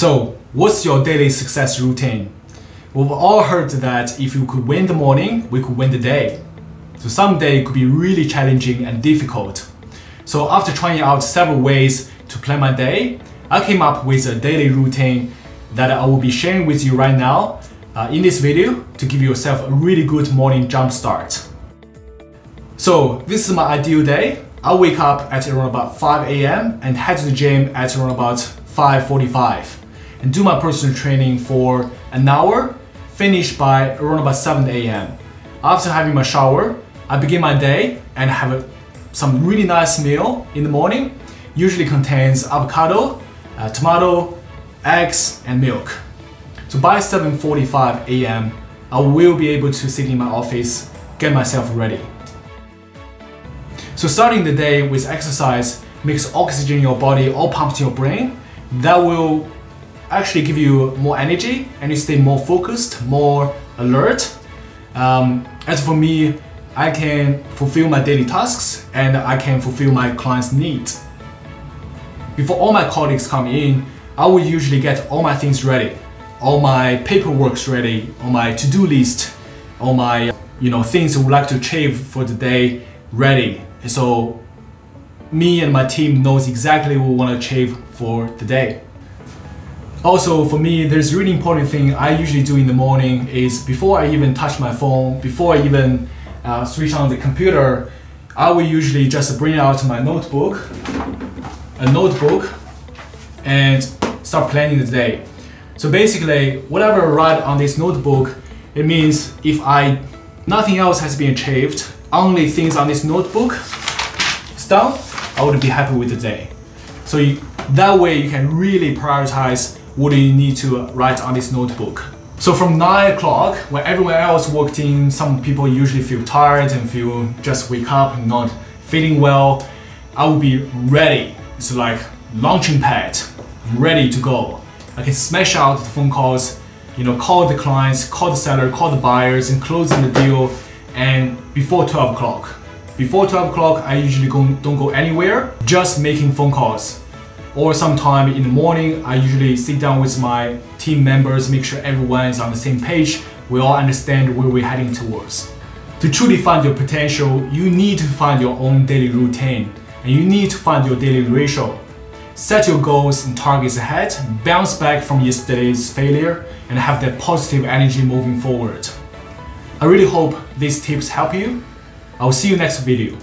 So, what's your daily success routine? We've all heard that if you could win the morning, we could win the day. So some day could be really challenging and difficult. So after trying out several ways to plan my day, I came up with a daily routine that I will be sharing with you right now uh, in this video to give yourself a really good morning jump start. So this is my ideal day. I wake up at around about 5 a.m. and head to the gym at around about 5.45 and do my personal training for an hour, finish by around about 7 a.m. After having my shower, I begin my day and have a, some really nice meal in the morning. Usually contains avocado, uh, tomato, eggs, and milk. So by 7.45 a.m., I will be able to sit in my office, get myself ready. So starting the day with exercise makes oxygen in your body all pumped to your brain. That will actually give you more energy and you stay more focused, more alert. Um, as for me, I can fulfill my daily tasks and I can fulfill my clients' needs. Before all my colleagues come in, I will usually get all my things ready, all my paperwork ready, all my to-do list, all my you know things I would like to achieve for the day ready. so me and my team knows exactly what we want to achieve for the day. Also, for me, there's a really important thing I usually do in the morning is before I even touch my phone, before I even uh, switch on the computer, I will usually just bring out my notebook, a notebook, and start planning the day. So basically, whatever I write on this notebook, it means if I nothing else has been achieved, only things on this notebook is done, I would be happy with the day. So you, that way you can really prioritize what do you need to write on this notebook. So from 9 o'clock, when everyone else walked in, some people usually feel tired and feel just wake up not feeling well, I will be ready. It's like launching pad, ready to go. I can smash out the phone calls, you know, call the clients, call the seller, call the buyers, and closing the deal. And before 12 o'clock, before 12 o'clock, I usually go, don't go anywhere, just making phone calls or sometime in the morning, I usually sit down with my team members, make sure everyone is on the same page. We all understand where we're heading towards. To truly find your potential, you need to find your own daily routine and you need to find your daily ratio. Set your goals and targets ahead, bounce back from yesterday's failure, and have that positive energy moving forward. I really hope these tips help you. I will see you next video.